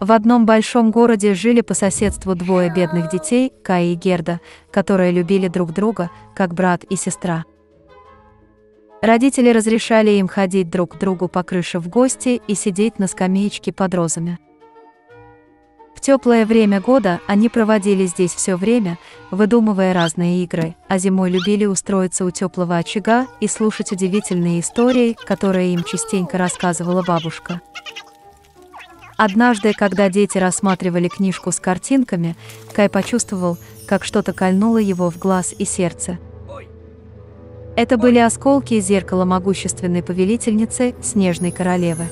В одном большом городе жили по соседству двое бедных детей, Кай и Герда, которые любили друг друга, как брат и сестра. Родители разрешали им ходить друг к другу по крыше в гости и сидеть на скамеечке под розами. В теплое время года они проводили здесь все время, выдумывая разные игры, а зимой любили устроиться у теплого очага и слушать удивительные истории, которые им частенько рассказывала бабушка. Однажды, когда дети рассматривали книжку с картинками, Кай почувствовал, как что-то кольнуло его в глаз и сердце. Это были осколки зеркала могущественной повелительницы Снежной Королевы.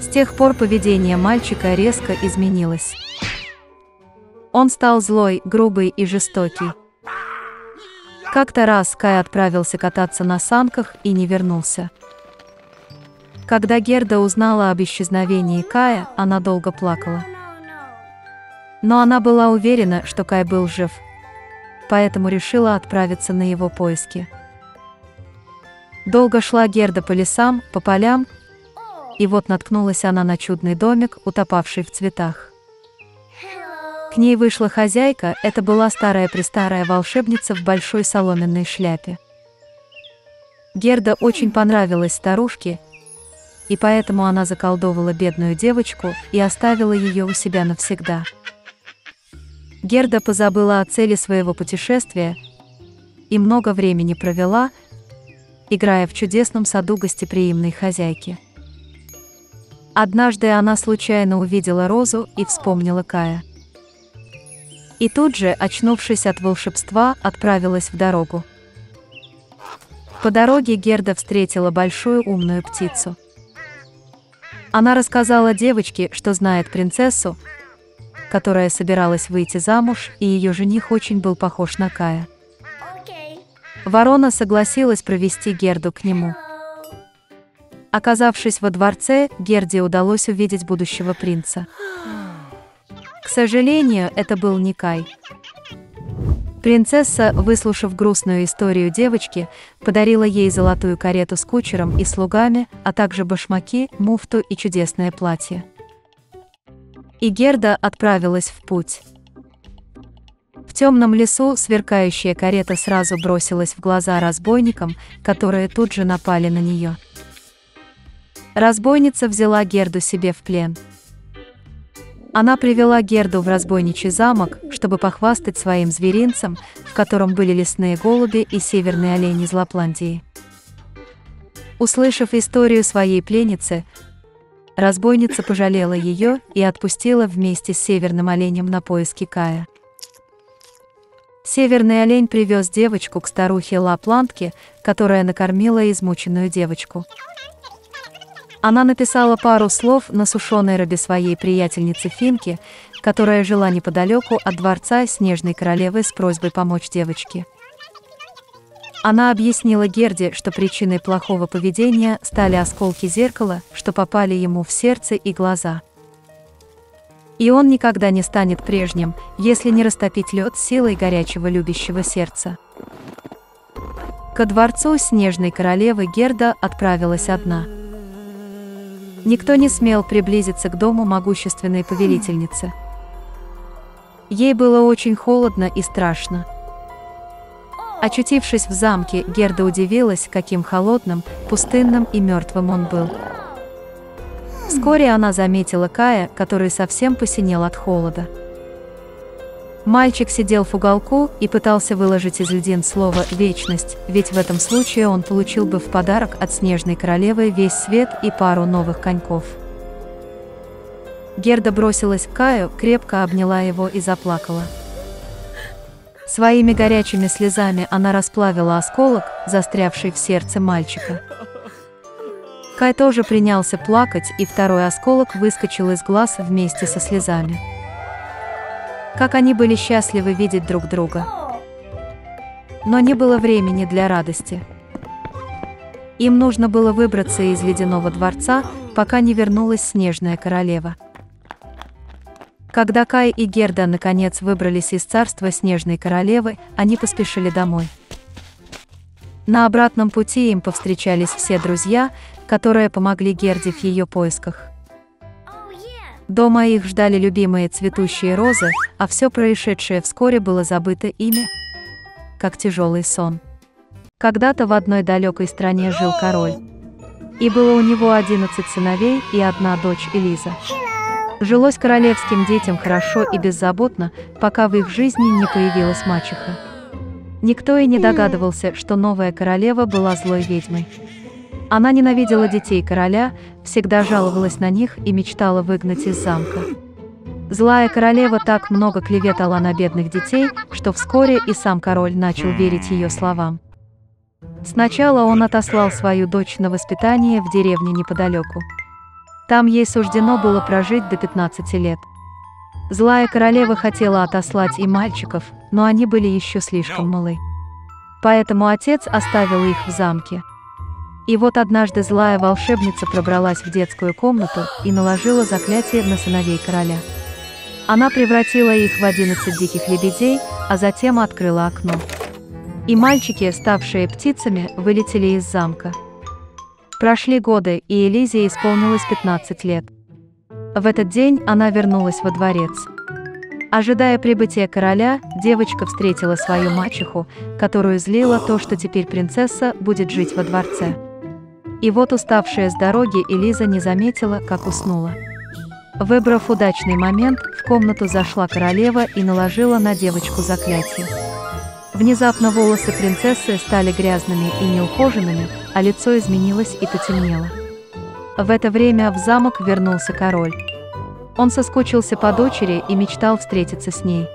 С тех пор поведение мальчика резко изменилось. Он стал злой, грубый и жестокий. Как-то раз Кай отправился кататься на санках и не вернулся. Когда Герда узнала об исчезновении Кая, она долго плакала. Но она была уверена, что Кай был жив, поэтому решила отправиться на его поиски. Долго шла Герда по лесам, по полям, и вот наткнулась она на чудный домик, утопавший в цветах. К ней вышла хозяйка, это была старая-престарая волшебница в большой соломенной шляпе. Герда очень понравилась старушке, и поэтому она заколдовала бедную девочку и оставила ее у себя навсегда. Герда позабыла о цели своего путешествия и много времени провела, играя в чудесном саду гостеприимной хозяйки. Однажды она случайно увидела розу и вспомнила Кая. И тут же, очнувшись от волшебства, отправилась в дорогу. По дороге Герда встретила большую умную птицу – она рассказала девочке, что знает принцессу, которая собиралась выйти замуж, и ее жених очень был похож на Кая. Ворона согласилась провести Герду к нему. Оказавшись во дворце, Герде удалось увидеть будущего принца. К сожалению, это был не Кай. Принцесса, выслушав грустную историю девочки, подарила ей золотую карету с кучером и слугами, а также башмаки, муфту и чудесное платье. И Герда отправилась в путь. В темном лесу сверкающая карета сразу бросилась в глаза разбойникам, которые тут же напали на нее. Разбойница взяла Герду себе в плен – она привела Герду в разбойничий замок, чтобы похвастать своим зверинцем, в котором были лесные голуби и северные олени из Лапландии. Услышав историю своей пленницы, разбойница пожалела ее и отпустила вместе с северным оленем на поиски Кая. Северный олень привез девочку к старухе Лапландке, которая накормила измученную девочку. Она написала пару слов на сушеной рыбе своей приятельницы Финки, которая жила неподалеку от дворца Снежной Королевы с просьбой помочь девочке. Она объяснила Герде, что причиной плохого поведения стали осколки зеркала, что попали ему в сердце и глаза. И он никогда не станет прежним, если не растопить лед силой горячего любящего сердца. Ко дворцу Снежной Королевы Герда отправилась одна – Никто не смел приблизиться к дому могущественной повелительницы. Ей было очень холодно и страшно. Очутившись в замке, Герда удивилась, каким холодным, пустынным и мертвым он был. Вскоре она заметила Кая, который совсем посинел от холода. Мальчик сидел в уголку и пытался выложить из льдин слово «вечность», ведь в этом случае он получил бы в подарок от Снежной Королевы весь свет и пару новых коньков. Герда бросилась к Каю, крепко обняла его и заплакала. Своими горячими слезами она расплавила осколок, застрявший в сердце мальчика. Кай тоже принялся плакать, и второй осколок выскочил из глаз вместе со слезами. Как они были счастливы видеть друг друга. Но не было времени для радости. Им нужно было выбраться из ледяного дворца, пока не вернулась снежная королева. Когда Кай и Герда наконец выбрались из царства снежной королевы, они поспешили домой. На обратном пути им повстречались все друзья, которые помогли Герде в ее поисках. Дома их ждали любимые цветущие розы, а все происшедшее вскоре было забыто ими, как тяжелый сон. Когда-то в одной далекой стране жил король. И было у него 11 сыновей и одна дочь Элиза. Жилось королевским детям хорошо и беззаботно, пока в их жизни не появилась мачеха. Никто и не догадывался, что новая королева была злой ведьмой. Она ненавидела детей короля, всегда жаловалась на них и мечтала выгнать из замка. Злая королева так много клеветала на бедных детей, что вскоре и сам король начал верить ее словам. Сначала он отослал свою дочь на воспитание в деревне неподалеку. Там ей суждено было прожить до 15 лет. Злая королева хотела отослать и мальчиков, но они были еще слишком малы. Поэтому отец оставил их в замке. И вот однажды злая волшебница пробралась в детскую комнату и наложила заклятие на сыновей короля. Она превратила их в 11 диких лебедей, а затем открыла окно. И мальчики, ставшие птицами, вылетели из замка. Прошли годы, и Элизе исполнилось 15 лет. В этот день она вернулась во дворец. Ожидая прибытия короля, девочка встретила свою мачеху, которую злила то, что теперь принцесса будет жить во дворце. И вот уставшая с дороги Элиза не заметила, как уснула. Выбрав удачный момент, в комнату зашла королева и наложила на девочку заклятие. Внезапно волосы принцессы стали грязными и неухоженными, а лицо изменилось и потемнело. В это время в замок вернулся король. Он соскучился по дочери и мечтал встретиться с ней.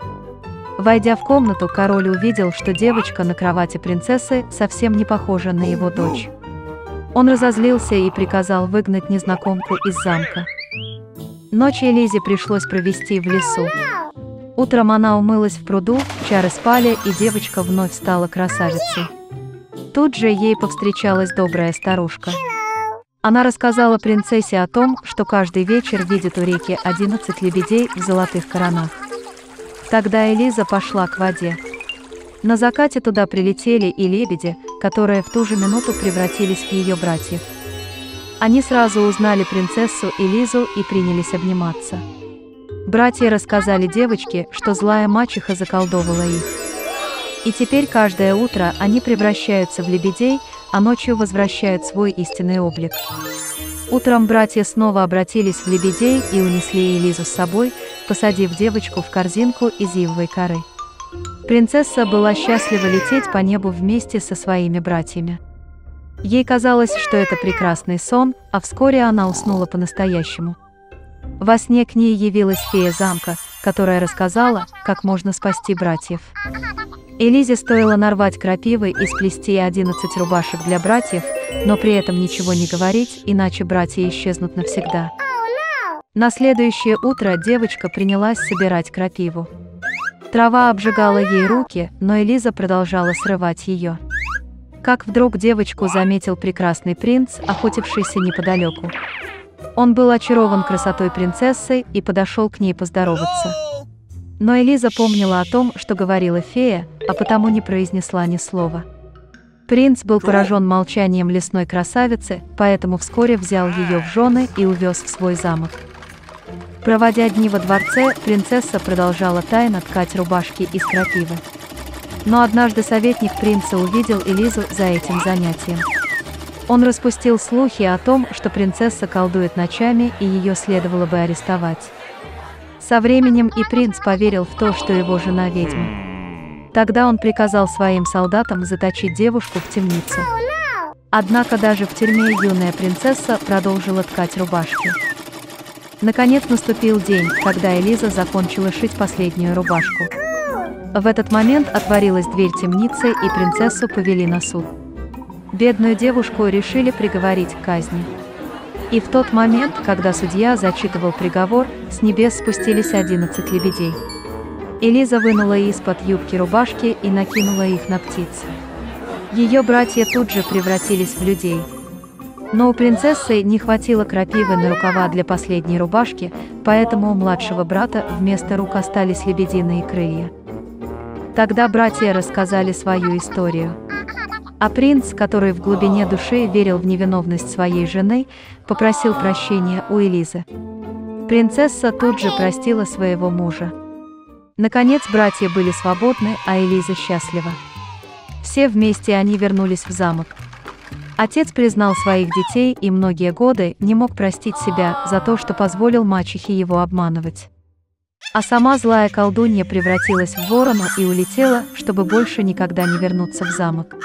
Войдя в комнату, король увидел, что девочка на кровати принцессы совсем не похожа на его дочь. Он разозлился и приказал выгнать незнакомку из замка. Ночь Элизе пришлось провести в лесу. Утром она умылась в пруду, чары спали, и девочка вновь стала красавицей. Тут же ей повстречалась добрая старушка. Она рассказала принцессе о том, что каждый вечер видит у реки 11 лебедей в золотых коронах. Тогда Элиза пошла к воде. На закате туда прилетели и лебеди, которые в ту же минуту превратились в ее братьев. Они сразу узнали принцессу и Лизу и принялись обниматься. Братья рассказали девочке, что злая мачеха заколдовала их. И теперь каждое утро они превращаются в лебедей, а ночью возвращают свой истинный облик. Утром братья снова обратились в лебедей и унесли Элизу с собой, посадив девочку в корзинку из ивовой коры. Принцесса была счастлива лететь по небу вместе со своими братьями. Ей казалось, что это прекрасный сон, а вскоре она уснула по-настоящему. Во сне к ней явилась фея замка, которая рассказала, как можно спасти братьев. Элизе стоило нарвать крапивы и сплести 11 рубашек для братьев, но при этом ничего не говорить, иначе братья исчезнут навсегда. На следующее утро девочка принялась собирать крапиву. Трава обжигала ей руки, но Элиза продолжала срывать ее. Как вдруг девочку заметил прекрасный принц, охотившийся неподалеку. Он был очарован красотой принцессы и подошел к ней поздороваться. Но Элиза помнила о том, что говорила фея, а потому не произнесла ни слова. Принц был поражен молчанием лесной красавицы, поэтому вскоре взял ее в жены и увез в свой замок. Проводя дни во дворце, принцесса продолжала тайно ткать рубашки из крапивы. Но однажды советник принца увидел Элизу за этим занятием. Он распустил слухи о том, что принцесса колдует ночами и ее следовало бы арестовать. Со временем и принц поверил в то, что его жена ведьма. Тогда он приказал своим солдатам заточить девушку в темницу. Однако даже в тюрьме юная принцесса продолжила ткать рубашки. Наконец наступил день, когда Элиза закончила шить последнюю рубашку. В этот момент отворилась дверь темницы, и принцессу повели на суд. Бедную девушку решили приговорить к казни. И в тот момент, когда судья зачитывал приговор, с небес спустились 11 лебедей. Элиза вынула из-под юбки рубашки и накинула их на птиц. Ее братья тут же превратились в людей – но у принцессы не хватило крапивы на рукава для последней рубашки, поэтому у младшего брата вместо рук остались лебединые крылья. Тогда братья рассказали свою историю. А принц, который в глубине души верил в невиновность своей жены, попросил прощения у Элизы. Принцесса тут же простила своего мужа. Наконец братья были свободны, а Элиза счастлива. Все вместе они вернулись в замок. Отец признал своих детей и многие годы не мог простить себя за то, что позволил мачехе его обманывать. А сама злая колдунья превратилась в ворона и улетела, чтобы больше никогда не вернуться в замок.